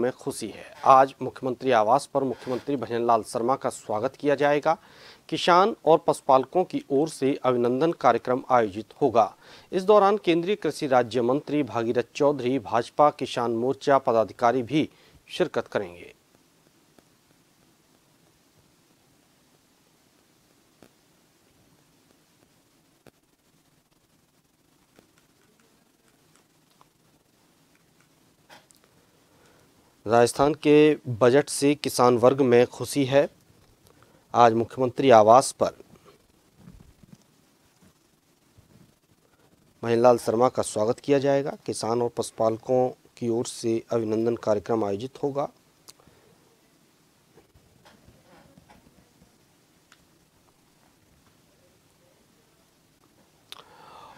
में खुशी है। आज मुख्यमंत्री आवास पर मुख्यमंत्री भजन लाल शर्मा का स्वागत किया जाएगा। किसान और पशुपालकों की ओर से अभिनंदन कार्यक्रम आयोजित होगा। इस दौरान केंद्रीय कृषि राज्य मंत्री भागीरथ चौधरी, भाजपा किसान मोर्चा पदाधिकारी भी शिरकत करेंगे। राजस्थान के बजट से किसान वर्ग में खुशी है। आज मुख्यमंत्री आवास पर। महेंद्रलाल शर्मा का स्वागत किया जाएगा। किसान और पशुपालकों की ओर से अभिनंदन कार्यक्रम आयोजित होगा।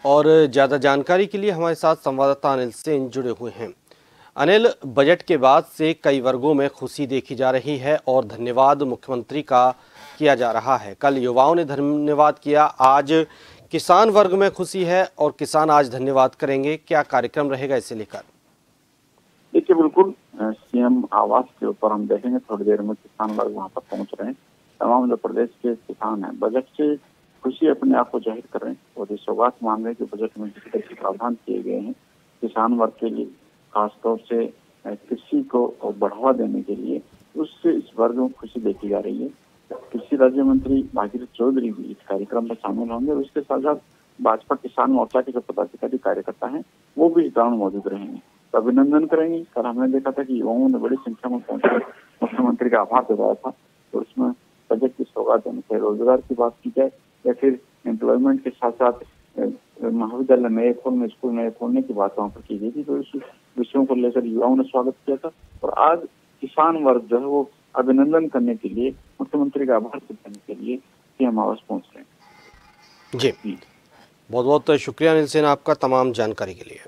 और ज़्यादा जानकारी के लिए हमारे साथ संवाददाता अनिल सेन जुड़े हुए हैं। अनिल, बजट के बाद से कई वर्गों में खुशी देखी जा रही है और धन्यवाद मुख्यमंत्री का किया जा रहा है। कल युवाओं ने धन्यवाद किया। आज किसान वर्ग में खुशी है और किसान आज धन्यवाद करेंगे। क्या कार्यक्रम रहेगा इसे लेकर? देखिए, बिल्कुल सीएम आवास के ऊपर हम देखेंगे, थोड़ी देर में किसान वर्ग वहाँ पर पहुँच रहे हैं। तमाम जो प्रदेश के किसान हैं, बजट से खुशी अपने आप को ज़ाहिर कर रहे हैं और ये सौगात मान रहे हैं कि बजट में तरह प्रावधान किए गए हैं, किसान वर्ग के लिए खासतौर से कृषि को बढ़ावा देने के लिए, उससे इस वर्ग में खुशी देखी जा रही है। कृषि राज्य मंत्री भागीरथ चौधरी भी इस कार्यक्रम में शामिल होंगे और उसके साथ साथ भाजपा किसान मोर्चा के जो पदाधिकारी कार्यकर्ता हैं, वो भी इस दौरान मौजूद रहेंगे। तो अभिनंदन करेंगे। कल हमने देखा था कि युवाओं ने बड़ी संख्या में पहुंचकर मुख्यमंत्री का आभार जताया था तो उसमें बजट की सौगात देने से रोज़गार की बात की जाए या फिर एम्प्लॉयमेंट के साथ साथ महाविद्यालय नए खोलने, स्कूल नए खोलने की बात वहाँ पर की गई थी तो विषयों को लेकर युवाओं ने स्वागत किया था और आज किसान वर्ग जो है वो अभिनंदन करने के लिए मुख्यमंत्री का आभार व्यक्त करने के लिए सीएम आवास पहुँच रहे हैं। जी। बहुत बहुत शुक्रिया अनिल सेन आपका तमाम जानकारी के लिए।